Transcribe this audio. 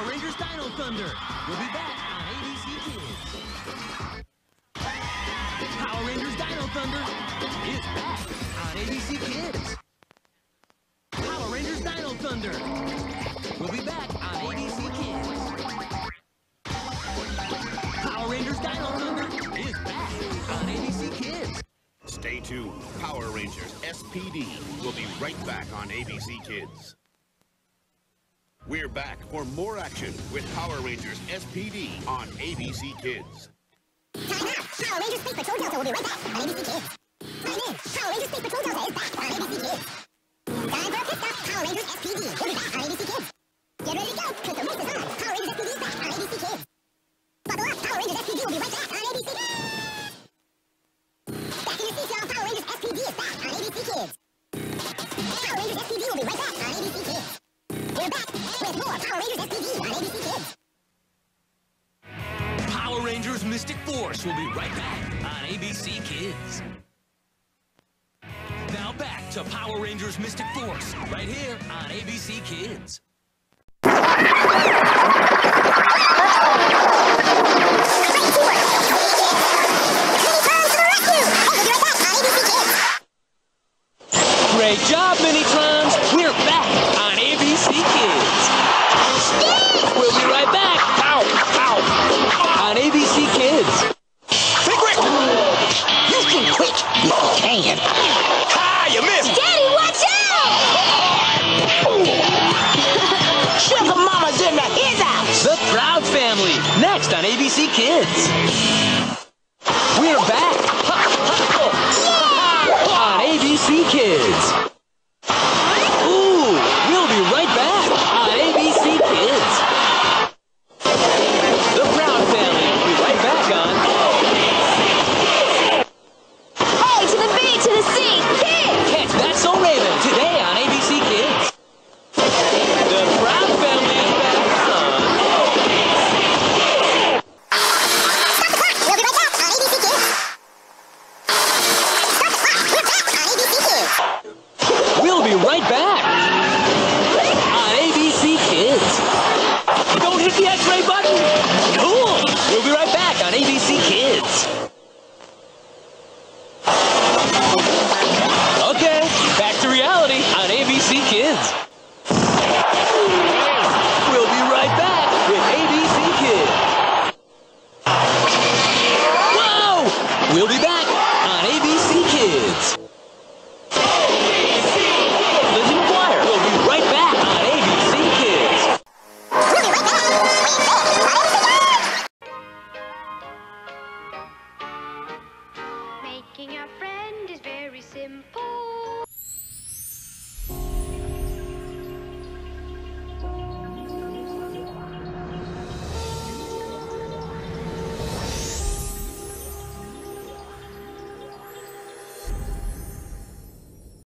Power Rangers Dino Thunder. We'll be back on ABC Kids. Power Rangers Dino Thunder is back on ABC Kids. Power Rangers Dino Thunder. We'll be back on ABC Kids. Power Rangers Dino Thunder is back on ABC Kids. Stay tuned. Power Rangers SPD will be right back on ABC Kids. We're back for more action with Power Rangers SPD on ABC Kids. Time out! Power Rangers Space Patrol Delta will be right back on ABC Kids. Time in! Power Rangers Space Patrol Delta is back on ABC Kids. Time for a pit stop. Power Rangers SPD will be back on ABC Kids. Get ready to go, because the race is on. Power Rangers SPD is back on ABC Kids. Buckle up, Power Rangers SPD will be right back on ABC Kids. Back in your seats, y'all. Power Rangers SPD is back on ABC Kids. Mystic Force will be right back on ABC Kids. Now back to Power Rangers Mystic Force right here on ABC Kids. Great job, Minitrons! Can. Ah, you missed! Daddy, watch out! Suga Mama's in the his house. The Proud Family, next on ABC Kids. We're back Ha, ha, ha, on ABC Kids. Okay, back to reality on ABC Kids. Making a friend is very simple.